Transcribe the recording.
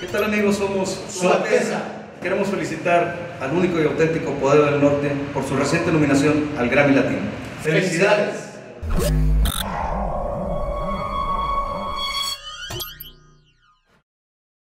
¿Qué tal amigos? Somos Su Queremos felicitar al único y auténtico Poder del Norte por su reciente nominación al Grammy Latino. ¡Felicidades!